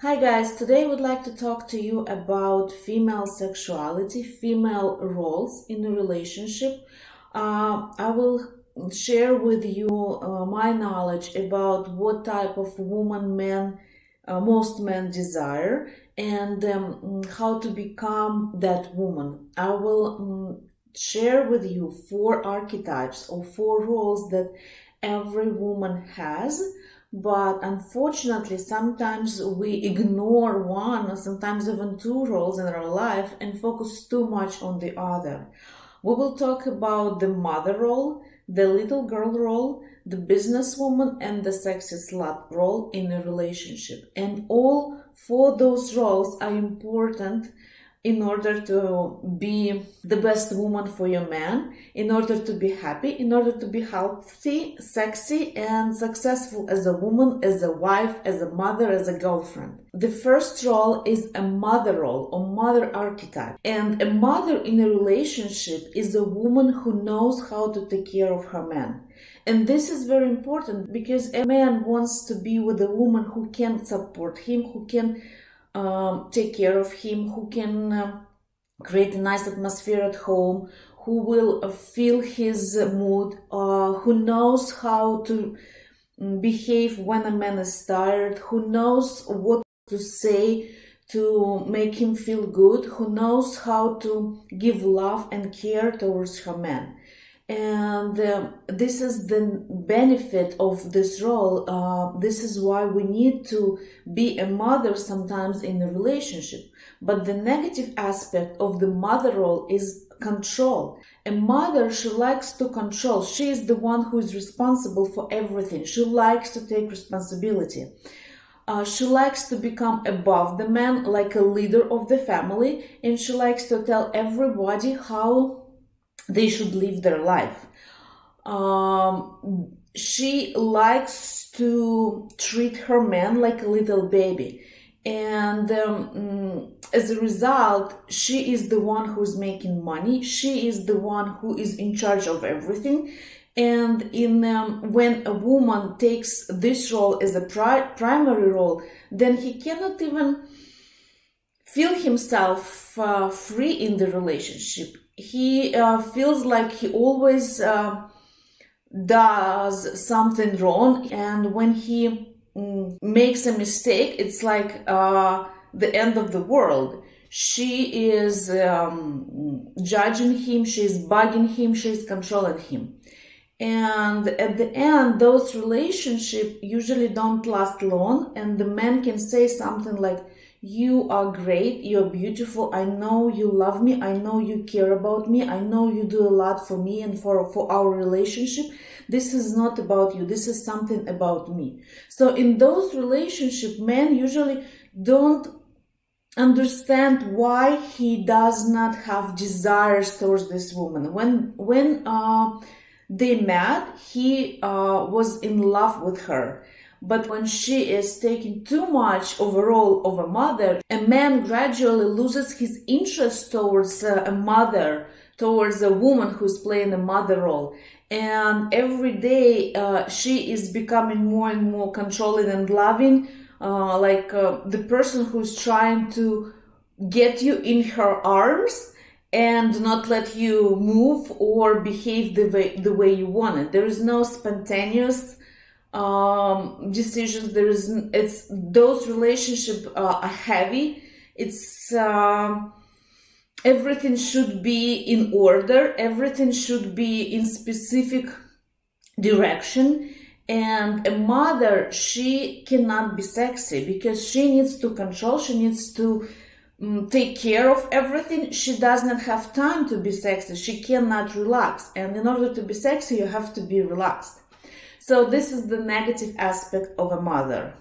Hi guys, today I would like to talk to you about female sexuality, female roles in a relationship. Uh, I will share with you uh, my knowledge about what type of woman men, uh, most men desire and um, how to become that woman. I will um, share with you four archetypes or four roles that every woman has but unfortunately sometimes we ignore one or sometimes even two roles in our life and focus too much on the other. We will talk about the mother role the little girl role the businesswoman and the sexy slut role in a relationship. And all four those roles are important in order to be the best woman for your man, in order to be happy, in order to be healthy, sexy, and successful as a woman, as a wife, as a mother, as a girlfriend. The first role is a mother role or mother archetype. And a mother in a relationship is a woman who knows how to take care of her man. And this is very important because a man wants to be with a woman who can support him, who can um, take care of him, who can uh, create a nice atmosphere at home, who will uh, feel his mood, uh, who knows how to mm, behave when a man is tired, who knows what to say to make him feel good, who knows how to give love and care towards her man and uh, this is the benefit of this role uh, this is why we need to be a mother sometimes in a relationship. But the negative aspect of the mother role is control. A mother she likes to control. She is the one who is responsible for everything. She likes to take responsibility. Uh, she likes to become above the man like a leader of the family and she likes to tell everybody how they should live their life. Um, she likes to treat her man like a little baby. And um, mm, as a result, she is the one who's making money. She is the one who is in charge of everything. And in um, when a woman takes this role as a pri- primary role, then he cannot even feel himself uh, free in the relationship he uh, feels like he always uh, does something wrong. And when he mm, makes a mistake it's like uh, the end of the world. She is um, judging him she's bugging him she's controlling him. And at the end those relationships usually don't last long and the man can say something like you are great. You're beautiful. I know you love me. I know you care about me. I know you do a lot for me and for, for our relationship. This is not about you. This is something about me. So in those relationship, men usually don't understand why he does not have desires towards this woman. When, when, uh, they met, he, uh, was in love with her but when she is taking too much of a role of a mother, a man gradually loses his interest towards uh, a mother, towards a woman who's playing a mother role. And every day uh, she is becoming more and more controlling and loving, uh, like uh, the person who's trying to get you in her arms and not let you move or behave the way the way you want it. There is no spontaneous um, decisions. There is it's those relationships uh, are heavy. It's uh, everything should be in order. Everything should be in specific direction. And a mother, she cannot be sexy because she needs to control. She needs to um, take care of everything. She does not have time to be sexy. She cannot relax. And in order to be sexy, you have to be relaxed. So this is the negative aspect of a mother.